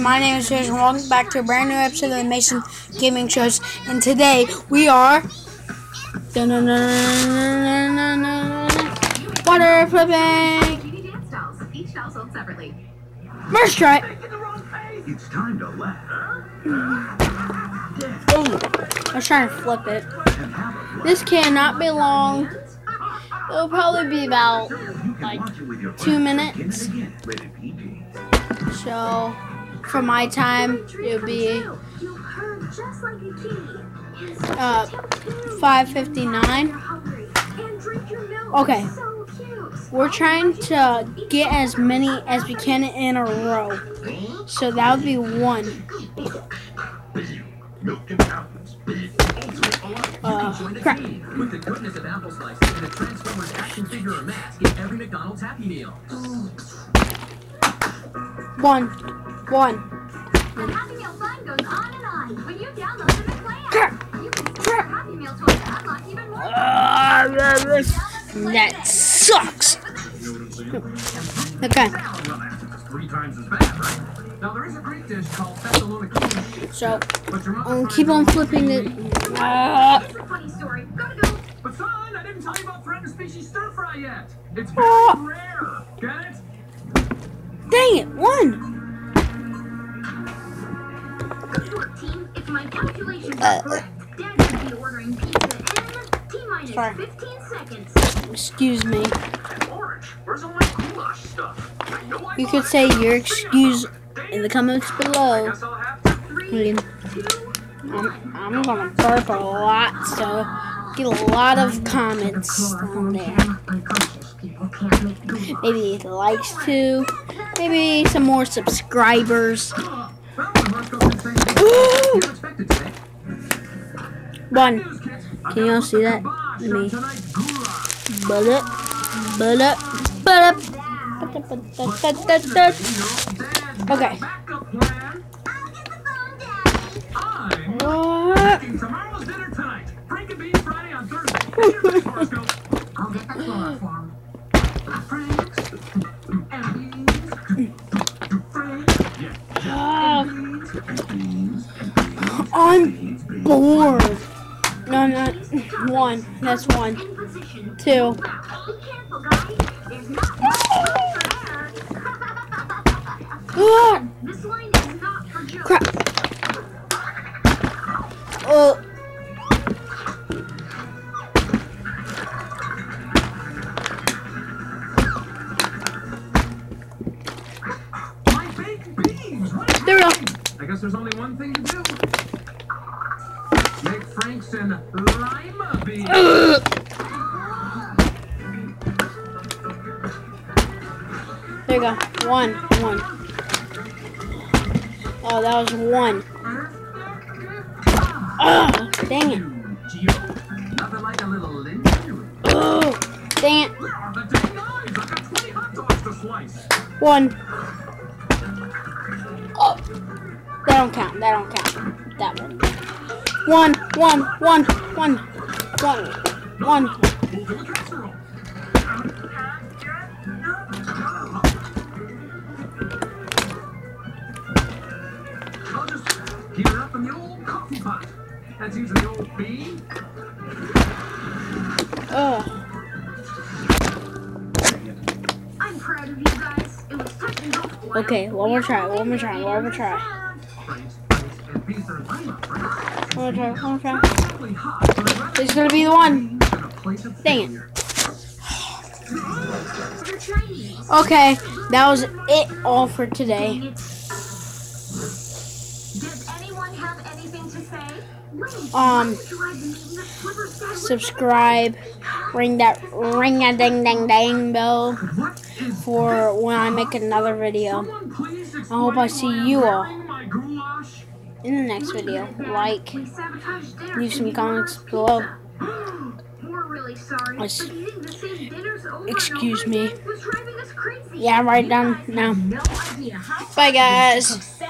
My name is Jason. Welcome back to a brand new episode of the Mason Gaming Shows. And today we are water flipping. First try. It's time to laugh. I was trying to flip it. This cannot be long. It'll probably be about like two minutes. So for my time, it'll be uh, 5.59. Okay. We're trying to get as many as we can in a row. So that would be one. Uh, crap. With the goodness of apple and a Transformers action figure or mask in every McDonald's Happy Meal. One. One. The Happy Meal fun goes on and on. When you download the McPlay you can Happy Meal toys to unlock even more. Uh, that sucks. Okay. Three times as bad, right? Now there is a Greek dish called So, I'll keep on flipping it. Uh, but son, I didn't tell you about threatened species stir fry yet. It's very uh, rare. Get it? Dang it, one. If my calculations are correct, Dad should be ordering pizza in T minus 15 seconds. Excuse me. You could say your excuse in the comments below. I mean, I'm, I'm gonna burp a lot, so get a lot of comments on there. Maybe likes too. Maybe some more subscribers. One. Can y'all see that? Let me. Bullet. Bullet. Bullet. Okay. What? I'll get the. I'm bored. No, not one. That's one. Two. Crap. Oh. There we go. I guess there's only one thing to do. Make Frankson lima beans. there you go. One. One. Oh, that was one. Oh, dang it. Oh, dang it. One. Oh. That don't count. That don't count. That one. One, one, one, one, one, one. I'll just heat it up in the old coffee pot. That's using old bean. Ugh. I'm proud of you guys. It was touch and. Okay, one more try, one more try, one more try. More try, try. This is gonna be the one. Dang it. Okay, that was it all for today. Um, subscribe, ring that ring a ding ding ding bell for when I make another video. I hope I see you all in the next video. Like, leave some comments below. Excuse me. Yeah, right down now. Bye, guys.